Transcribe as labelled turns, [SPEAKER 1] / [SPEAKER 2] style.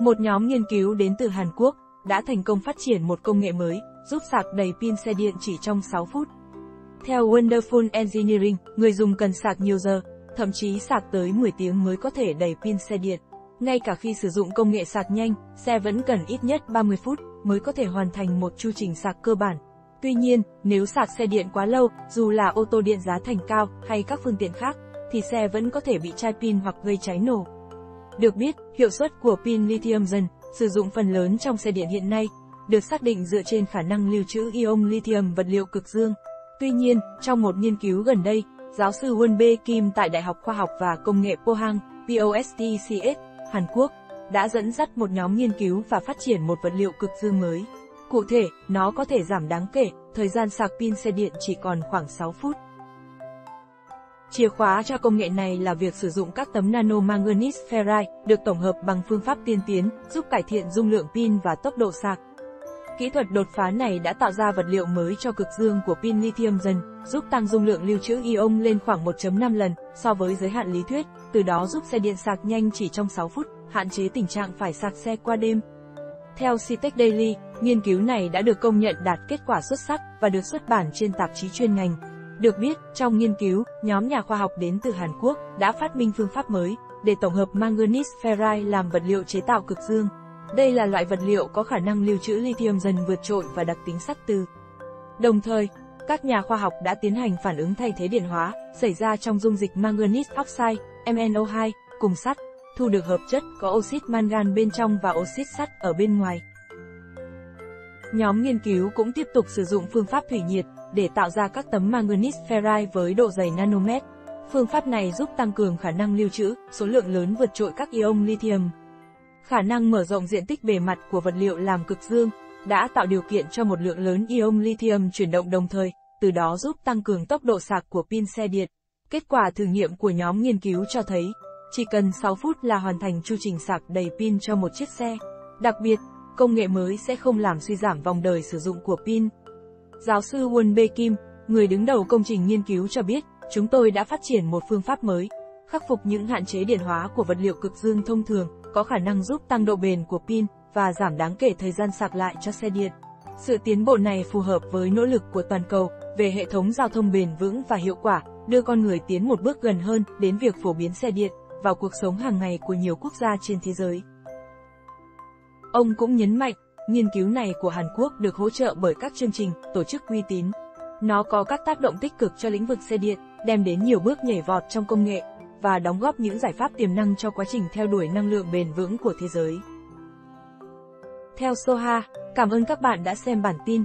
[SPEAKER 1] Một nhóm nghiên cứu đến từ Hàn Quốc đã thành công phát triển một công nghệ mới, giúp sạc đầy pin xe điện chỉ trong 6 phút. Theo Wonderful Engineering, người dùng cần sạc nhiều giờ, thậm chí sạc tới 10 tiếng mới có thể đầy pin xe điện. Ngay cả khi sử dụng công nghệ sạc nhanh, xe vẫn cần ít nhất 30 phút mới có thể hoàn thành một chu trình sạc cơ bản. Tuy nhiên, nếu sạc xe điện quá lâu, dù là ô tô điện giá thành cao hay các phương tiện khác, thì xe vẫn có thể bị chai pin hoặc gây cháy nổ. Được biết, hiệu suất của pin lithium dần, sử dụng phần lớn trong xe điện hiện nay, được xác định dựa trên khả năng lưu trữ ion lithium vật liệu cực dương. Tuy nhiên, trong một nghiên cứu gần đây, giáo sư Won B. Kim tại Đại học Khoa học và Công nghệ Pohang, POSTCS, Hàn Quốc, đã dẫn dắt một nhóm nghiên cứu và phát triển một vật liệu cực dương mới. Cụ thể, nó có thể giảm đáng kể, thời gian sạc pin xe điện chỉ còn khoảng 6 phút. Chìa khóa cho công nghệ này là việc sử dụng các tấm nano manganese ferrite, được tổng hợp bằng phương pháp tiên tiến, giúp cải thiện dung lượng pin và tốc độ sạc. Kỹ thuật đột phá này đã tạo ra vật liệu mới cho cực dương của pin lithium dần, giúp tăng dung lượng lưu trữ ion lên khoảng 1.5 lần so với giới hạn lý thuyết, từ đó giúp xe điện sạc nhanh chỉ trong 6 phút, hạn chế tình trạng phải sạc xe qua đêm. Theo CITEC Daily, nghiên cứu này đã được công nhận đạt kết quả xuất sắc và được xuất bản trên tạp chí chuyên ngành. Được biết, trong nghiên cứu, nhóm nhà khoa học đến từ Hàn Quốc đã phát minh phương pháp mới để tổng hợp manganese ferrite làm vật liệu chế tạo cực dương. Đây là loại vật liệu có khả năng lưu trữ lithium dần vượt trội và đặc tính sắt từ. Đồng thời, các nhà khoa học đã tiến hành phản ứng thay thế điện hóa xảy ra trong dung dịch manganese oxide MnO2 cùng sắt, thu được hợp chất có oxit mangan bên trong và oxit sắt ở bên ngoài. Nhóm nghiên cứu cũng tiếp tục sử dụng phương pháp thủy nhiệt để tạo ra các tấm manganese ferrite với độ dày nanomet. Phương pháp này giúp tăng cường khả năng lưu trữ, số lượng lớn vượt trội các ion lithium. Khả năng mở rộng diện tích bề mặt của vật liệu làm cực dương đã tạo điều kiện cho một lượng lớn ion lithium chuyển động đồng thời, từ đó giúp tăng cường tốc độ sạc của pin xe điện. Kết quả thử nghiệm của nhóm nghiên cứu cho thấy, chỉ cần 6 phút là hoàn thành chu trình sạc đầy pin cho một chiếc xe. Đặc biệt, công nghệ mới sẽ không làm suy giảm vòng đời sử dụng của pin. Giáo sư Won B. Kim, người đứng đầu công trình nghiên cứu cho biết, chúng tôi đã phát triển một phương pháp mới, khắc phục những hạn chế điện hóa của vật liệu cực dương thông thường, có khả năng giúp tăng độ bền của pin và giảm đáng kể thời gian sạc lại cho xe điện. Sự tiến bộ này phù hợp với nỗ lực của toàn cầu về hệ thống giao thông bền vững và hiệu quả, đưa con người tiến một bước gần hơn đến việc phổ biến xe điện vào cuộc sống hàng ngày của nhiều quốc gia trên thế giới. Ông cũng nhấn mạnh, nghiên cứu này của Hàn Quốc được hỗ trợ bởi các chương trình, tổ chức uy tín. Nó có các tác động tích cực cho lĩnh vực xe điện, đem đến nhiều bước nhảy vọt trong công nghệ và đóng góp những giải pháp tiềm năng cho quá trình theo đuổi năng lượng bền vững của thế giới. Theo Soha, cảm ơn các bạn đã xem bản tin.